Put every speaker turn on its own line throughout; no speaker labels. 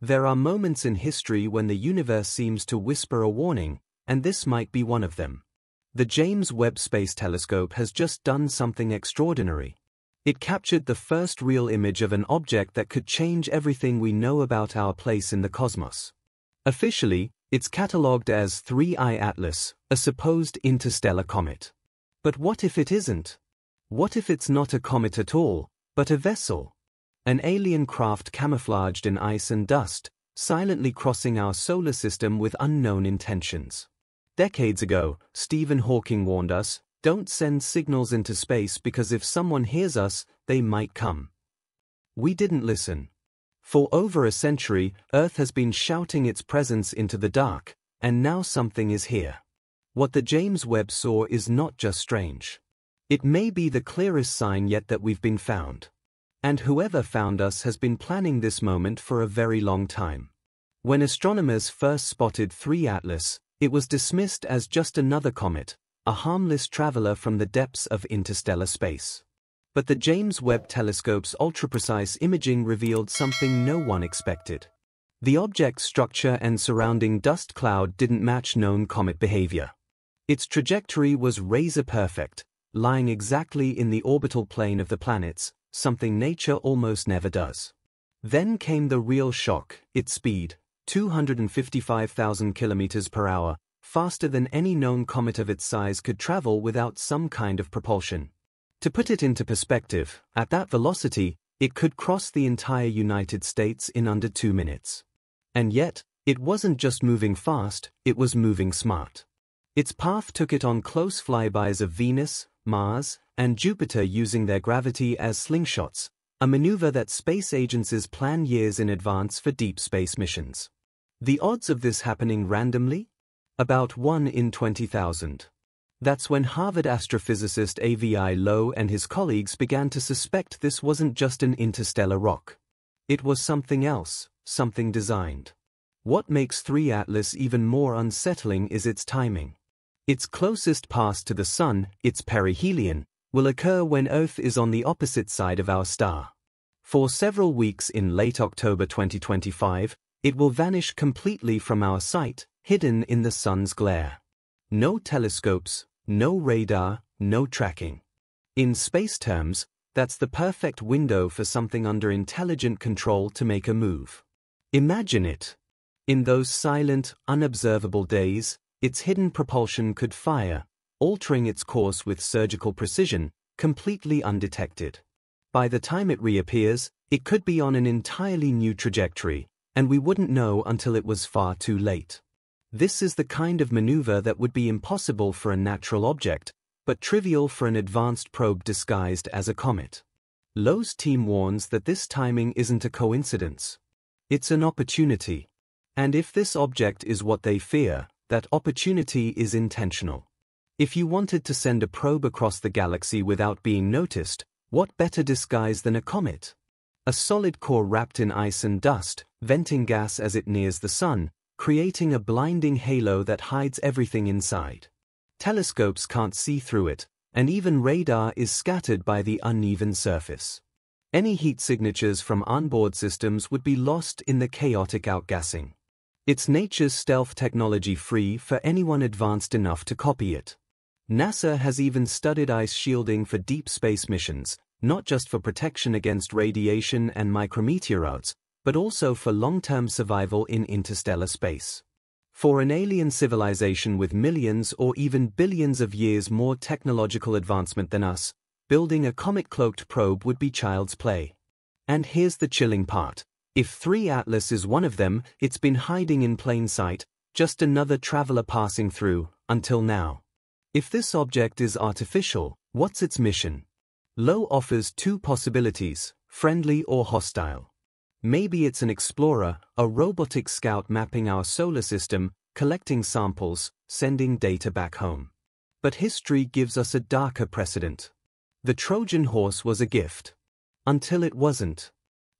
There are moments in history when the universe seems to whisper a warning, and this might be one of them. The James Webb Space Telescope has just done something extraordinary. It captured the first real image of an object that could change everything we know about our place in the cosmos. Officially, it's catalogued as 3I Atlas, a supposed interstellar comet. But what if it isn't? What if it's not a comet at all, but a vessel? An alien craft camouflaged in ice and dust, silently crossing our solar system with unknown intentions. Decades ago, Stephen Hawking warned us, don't send signals into space because if someone hears us, they might come. We didn't listen. For over a century, Earth has been shouting its presence into the dark, and now something is here. What the James Webb saw is not just strange. It may be the clearest sign yet that we've been found. And whoever found us has been planning this moment for a very long time. When astronomers first spotted 3 Atlas, it was dismissed as just another comet, a harmless traveler from the depths of interstellar space. But the James Webb Telescope's ultra-precise imaging revealed something no one expected. The object's structure and surrounding dust cloud didn't match known comet behavior. Its trajectory was razor-perfect, lying exactly in the orbital plane of the planets, something nature almost never does. Then came the real shock, its speed, 255,000 kilometers per hour, faster than any known comet of its size could travel without some kind of propulsion. To put it into perspective, at that velocity, it could cross the entire United States in under two minutes. And yet, it wasn't just moving fast, it was moving smart. Its path took it on close flybys of Venus, Mars, and Jupiter using their gravity as slingshots, a maneuver that space agencies plan years in advance for deep space missions. The odds of this happening randomly? About 1 in 20,000. That's when Harvard astrophysicist Avi Loeb and his colleagues began to suspect this wasn't just an interstellar rock. It was something else, something designed. What makes 3 Atlas even more unsettling is its timing. Its closest pass to the Sun, its perihelion, will occur when Earth is on the opposite side of our star. For several weeks in late October 2025, it will vanish completely from our sight, hidden in the Sun's glare. No telescopes, no radar, no tracking. In space terms, that's the perfect window for something under intelligent control to make a move. Imagine it. In those silent, unobservable days, its hidden propulsion could fire, altering its course with surgical precision, completely undetected. By the time it reappears, it could be on an entirely new trajectory, and we wouldn't know until it was far too late. This is the kind of maneuver that would be impossible for a natural object, but trivial for an advanced probe disguised as a comet. Loeb's team warns that this timing isn't a coincidence. It's an opportunity. And if this object is what they fear, that opportunity is intentional. If you wanted to send a probe across the galaxy without being noticed, what better disguise than a comet? A solid core wrapped in ice and dust, venting gas as it nears the sun, creating a blinding halo that hides everything inside. Telescopes can't see through it, and even radar is scattered by the uneven surface. Any heat signatures from onboard systems would be lost in the chaotic outgassing. It's nature's stealth technology free for anyone advanced enough to copy it. NASA has even studied ice shielding for deep space missions, not just for protection against radiation and micrometeorites, but also for long-term survival in interstellar space. For an alien civilization with millions or even billions of years more technological advancement than us, building a comet-cloaked probe would be child's play. And here's the chilling part. If 3 Atlas is one of them, it's been hiding in plain sight, just another traveler passing through, until now. If this object is artificial, what's its mission? Loeb offers two possibilities, friendly or hostile. Maybe it's an explorer, a robotic scout mapping our solar system, collecting samples, sending data back home. But history gives us a darker precedent. The Trojan horse was a gift. Until it wasn't.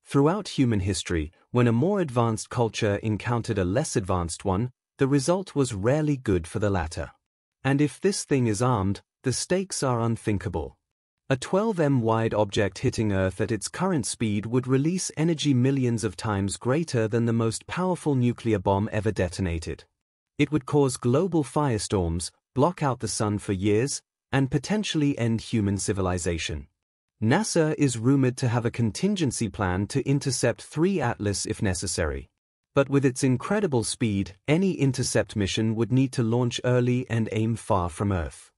Throughout human history, when a more advanced culture encountered a less advanced one, the result was rarely good for the latter. And if this thing is armed, the stakes are unthinkable. A 12m wide object hitting Earth at its current speed would release energy millions of times greater than the most powerful nuclear bomb ever detonated. It would cause global firestorms, block out the sun for years, and potentially end human civilization. NASA is rumored to have a contingency plan to intercept 3 Atlas if necessary. But with its incredible speed, any intercept mission would need to launch early and aim far from Earth.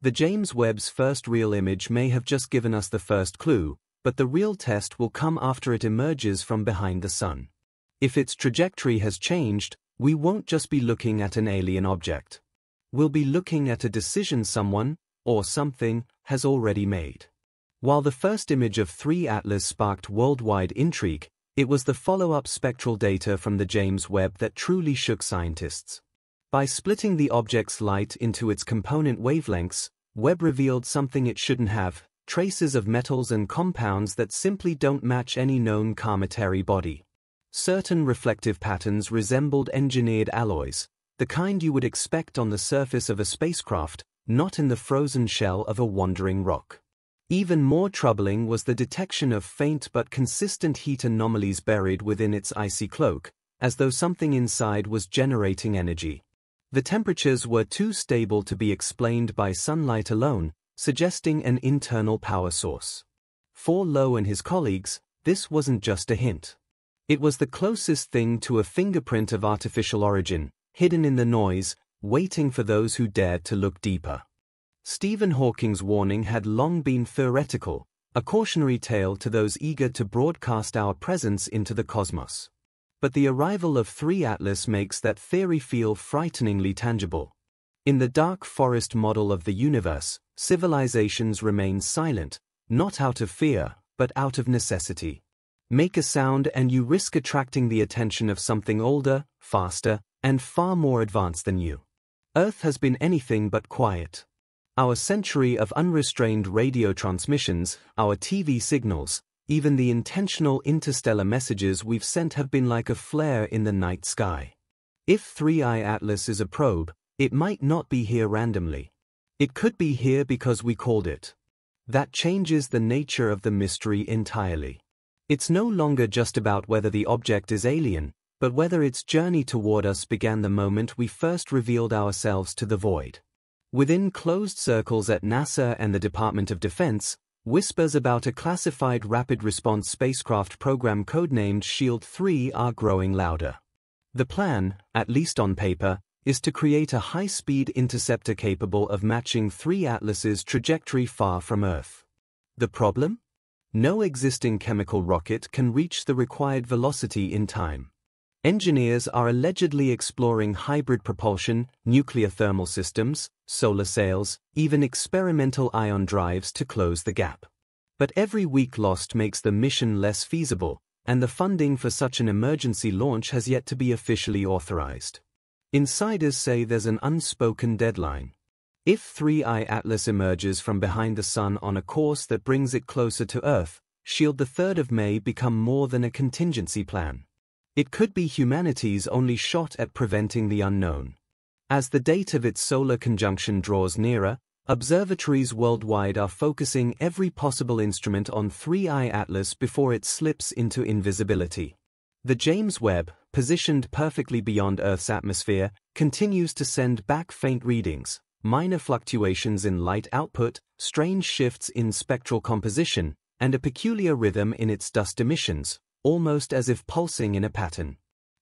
The James Webb's first real image may have just given us the first clue, but the real test will come after it emerges from behind the Sun. If its trajectory has changed, we won't just be looking at an alien object. We'll be looking at a decision someone, or something, has already made. While the first image of 3 Atlas sparked worldwide intrigue, it was the follow-up spectral data from the James Webb that truly shook scientists. By splitting the object's light into its component wavelengths, Webb revealed something it shouldn't have, traces of metals and compounds that simply don't match any known cometary body. Certain reflective patterns resembled engineered alloys, the kind you would expect on the surface of a spacecraft, not in the frozen shell of a wandering rock. Even more troubling was the detection of faint but consistent heat anomalies buried within its icy cloak, as though something inside was generating energy. The temperatures were too stable to be explained by sunlight alone, suggesting an internal power source. For Loeb and his colleagues, this wasn't just a hint. It was the closest thing to a fingerprint of artificial origin, hidden in the noise, waiting for those who dared to look deeper. Stephen Hawking's warning had long been theoretical, a cautionary tale to those eager to broadcast our presence into the cosmos. But the arrival of 3 Atlas makes that theory feel frighteningly tangible. In the dark forest model of the universe, civilizations remain silent, not out of fear, but out of necessity. Make a sound and you risk attracting the attention of something older, faster, and far more advanced than you. Earth has been anything but quiet. Our century of unrestrained radio transmissions, our TV signals, even the intentional interstellar messages we've sent have been like a flare in the night sky. If 3i Atlas is a probe, it might not be here randomly. It could be here because we called it. That changes the nature of the mystery entirely. It's no longer just about whether the object is alien, but whether its journey toward us began the moment we first revealed ourselves to the void. Within closed circles at NASA and the Department of Defense, Whispers about a classified rapid response spacecraft program codenamed Shield 3 are growing louder. The plan, at least on paper, is to create a high-speed interceptor capable of matching 3 Atlas's trajectory far from Earth. The problem? No existing chemical rocket can reach the required velocity in time. Engineers are allegedly exploring hybrid propulsion, nuclear thermal systems, solar sails, even experimental ion drives to close the gap. But every week lost makes the mission less feasible, and the funding for such an emergency launch has yet to be officially authorized. Insiders say there's an unspoken deadline. If 3i Atlas emerges from behind the Sun on a course that brings it closer to Earth, Shield the 3rd of May become more than a contingency plan. It could be humanity's only shot at preventing the unknown. As the date of its solar conjunction draws nearer, observatories worldwide are focusing every possible instrument on 3i Atlas before it slips into invisibility. The James Webb, positioned perfectly beyond Earth's atmosphere, continues to send back faint readings, minor fluctuations in light output, strange shifts in spectral composition, and a peculiar rhythm in its dust emissions, almost as if pulsing in a pattern.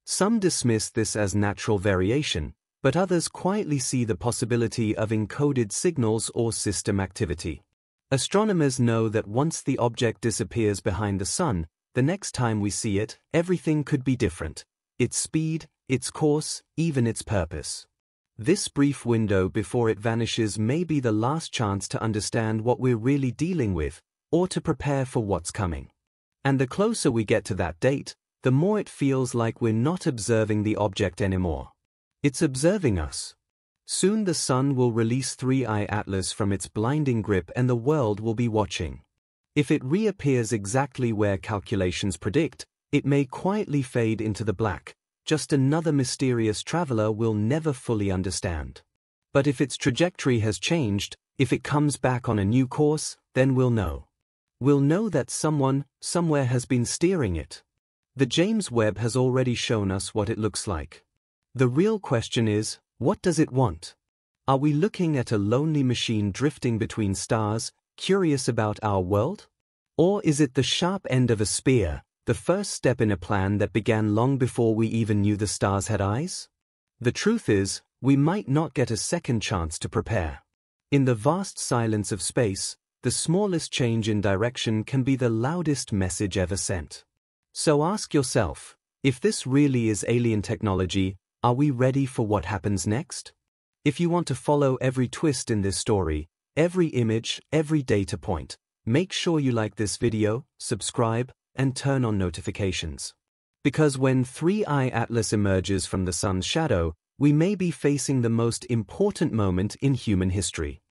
Some dismiss this as natural variation, but others quietly see the possibility of encoded signals or system activity. Astronomers know that once the object disappears behind the Sun, the next time we see it, everything could be different. Its speed, its course, even its purpose. This brief window before it vanishes may be the last chance to understand what we're really dealing with, or to prepare for what's coming. And the closer we get to that date, the more it feels like we're not observing the object anymore. It's observing us. Soon the sun will release 3i Atlas from its blinding grip and the world will be watching. If it reappears exactly where calculations predict, it may quietly fade into the black, just another mysterious traveler we'll never fully understand. But if its trajectory has changed, If it comes back on a new course, then we'll know. We'll know that someone, somewhere has been steering it. The James Webb has already shown us what it looks like. The real question is, what does it want? Are we looking at a lonely machine drifting between stars, curious about our world? Or is it the sharp end of a spear, the first step in a plan that began long before we even knew the stars had eyes? The truth is, we might not get a second chance to prepare. In the vast silence of space, the smallest change in direction can be the loudest message ever sent. So ask yourself, if this really is alien technology, are we ready for what happens next? If you want to follow every twist in this story, every image, every data point, make sure you like this video, subscribe, and turn on notifications. Because when 3I Atlas emerges from the sun's shadow, we may be facing the most important moment in human history.